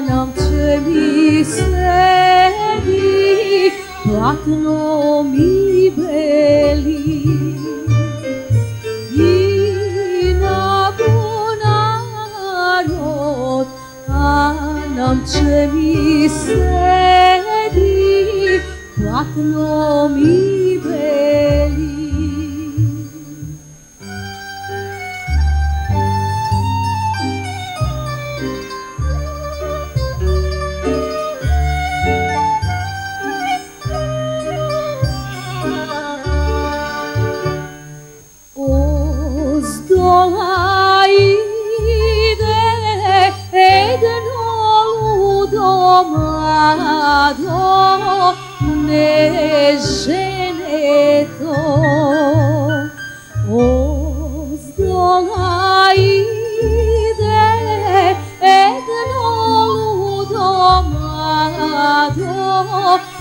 nam će mi sedi, platno mi beli. I na bunarod, a nam će mi sedi, platno mi beli. amado me geneto os dolaide et noludo amado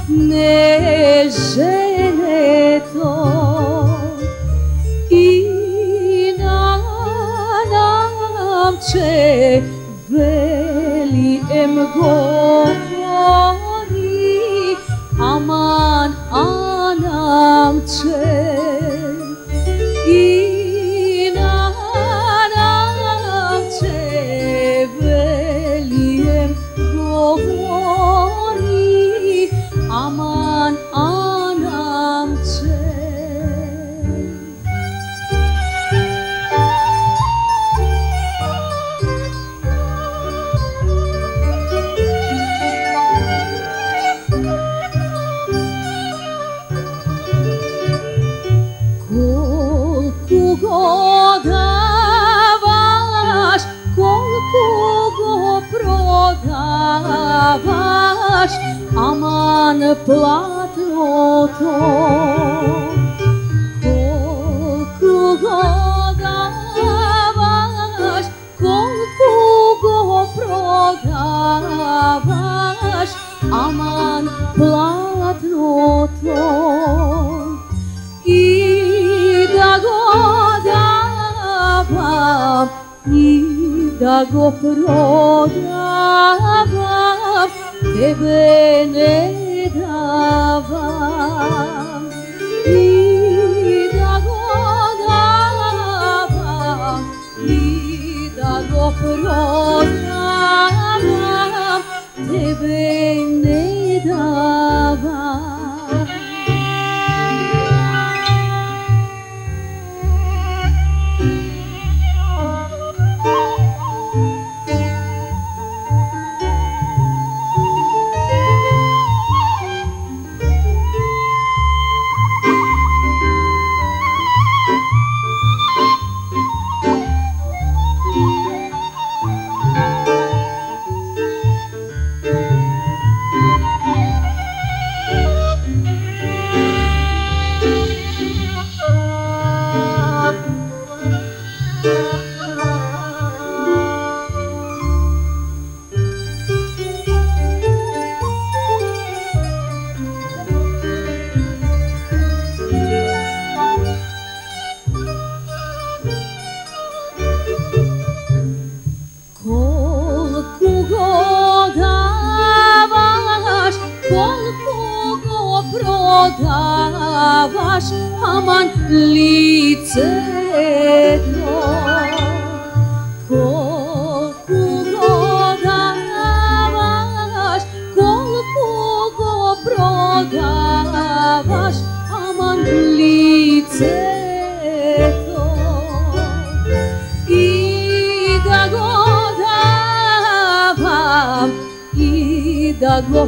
me geneto inanam che Em gofari aman anam çe inanam çe veliyem gofari aman Koliko god davaš, koliko god prodavaš, aman platno to. Koliko god davaš, koliko god prodavaš, aman da goprodavam, tebe ne davam. Ni da godavam, ni da tebe ne davam. Prodavaš, aman lice to. Koliko god davaš, koliko god prodavaš, aman lice. I da go i da go